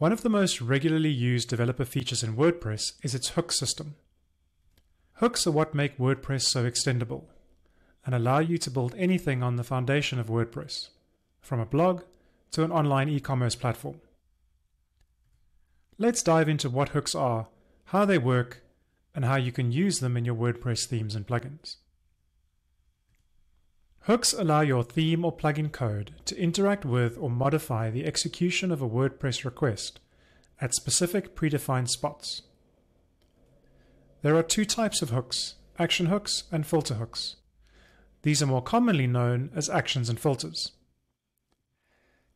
One of the most regularly used developer features in WordPress is its hook system. Hooks are what make WordPress so extendable and allow you to build anything on the foundation of WordPress, from a blog to an online e-commerce platform. Let's dive into what hooks are, how they work, and how you can use them in your WordPress themes and plugins. Hooks allow your theme or plugin code to interact with or modify the execution of a WordPress request at specific predefined spots. There are two types of hooks, action hooks and filter hooks. These are more commonly known as actions and filters.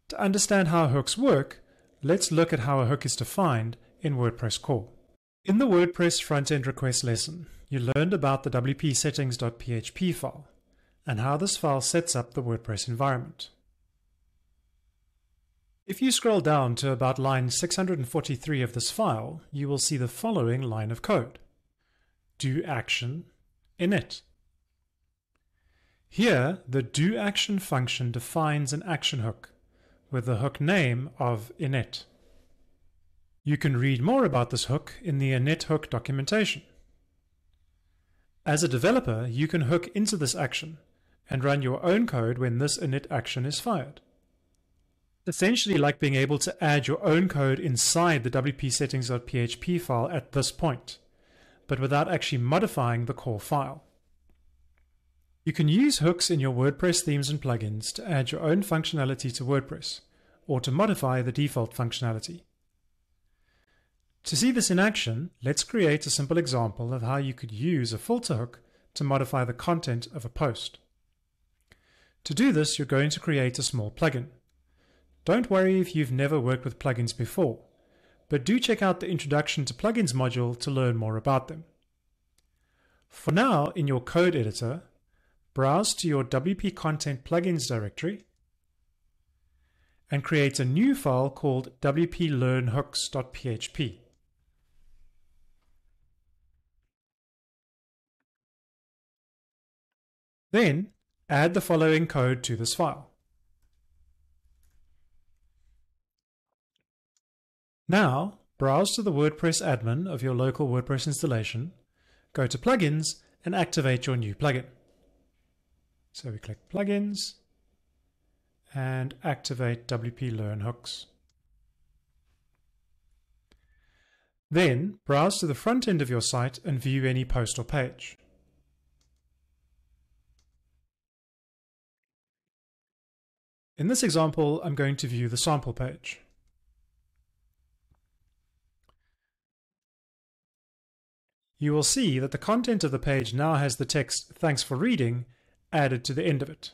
To understand how hooks work, let's look at how a hook is defined in WordPress core. In the WordPress front-end request lesson, you learned about the wp-settings.php file and how this file sets up the WordPress environment. If you scroll down to about line 643 of this file, you will see the following line of code. Do action init. Here, the do action function defines an action hook with the hook name of init. You can read more about this hook in the init hook documentation. As a developer, you can hook into this action and run your own code when this init action is fired. Essentially like being able to add your own code inside the wp-settings.php file at this point, but without actually modifying the core file. You can use hooks in your WordPress themes and plugins to add your own functionality to WordPress, or to modify the default functionality. To see this in action, let's create a simple example of how you could use a filter hook to modify the content of a post. To do this, you're going to create a small plugin. Don't worry if you've never worked with plugins before, but do check out the Introduction to Plugins module to learn more about them. For now, in your code editor, browse to your WP Content Plugins directory and create a new file called wp-learn-hooks.php. Then Add the following code to this file. Now, browse to the WordPress admin of your local WordPress installation, go to Plugins, and activate your new plugin. So we click Plugins and activate WP Learn Hooks. Then browse to the front end of your site and view any post or page. In this example, I'm going to view the sample page. You will see that the content of the page now has the text Thanks for reading added to the end of it.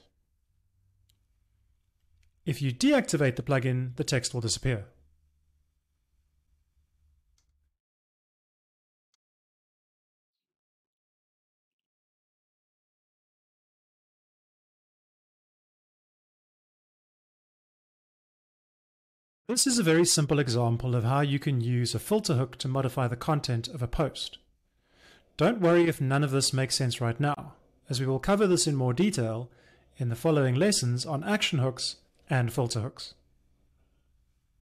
If you deactivate the plugin, the text will disappear. This is a very simple example of how you can use a filter hook to modify the content of a post. Don't worry if none of this makes sense right now, as we will cover this in more detail in the following lessons on action hooks and filter hooks.